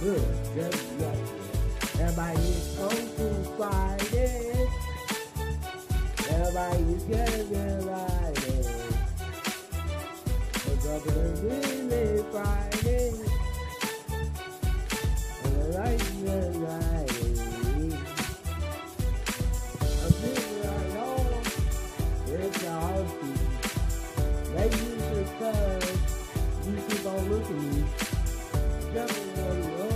good, just right. Fu fighting. Everybody is getting is really fighting. And the lightning is. I'm right on. Oh, it's because you keep on looking. Jumping on the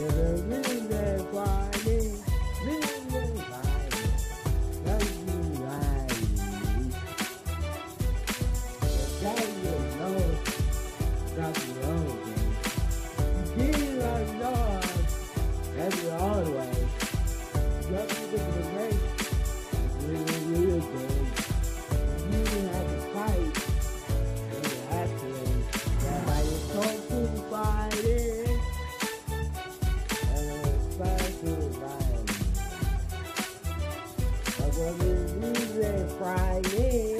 Really fighting. Friday.